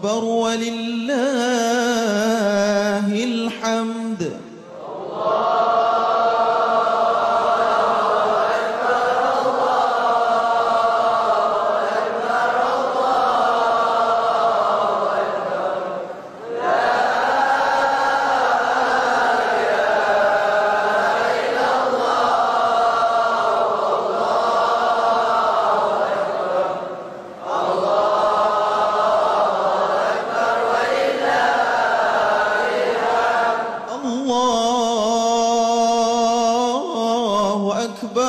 أكبر ولله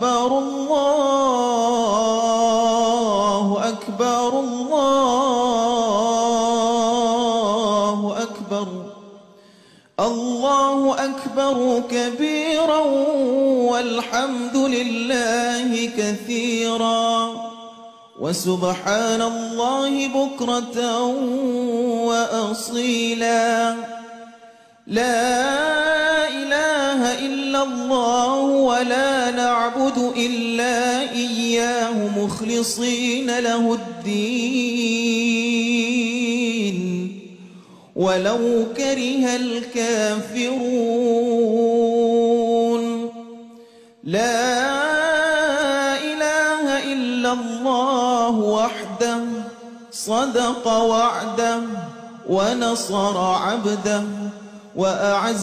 أكبر الله أكبر الله أكبر. الله أكبر كبيرا والحمد لله كثيرا. وسبحان الله بكرة وأصيلا. لا الله ولا نعبد إلا إياه مخلصين له الدين. ولو كره الكافرون. لا إله إلا الله وحده صدق وعده ونصر عبده وأعز